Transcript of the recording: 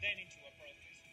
then into a protest.